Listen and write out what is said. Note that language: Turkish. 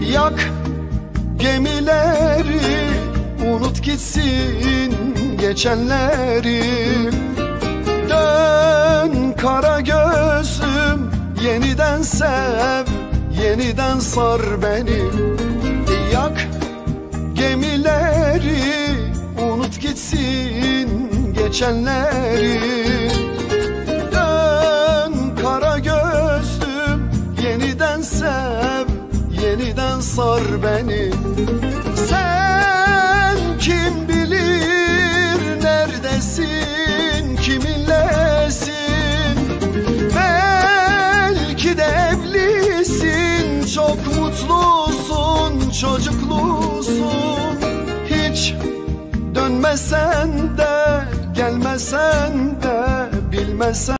Yak gemileri Unut gitsin geçenleri. Dön kara gözüm Yeniden sev Yeniden sar beni. Yak gemileri Unut gitsin geçenleri Yeniden sar beni. Sen kim bilir Neredesin Kiminlesin? Belki de evlisin Çok mutlusun Çocuklusun. Hiç dönmesen de Gelmesen de Bilmesen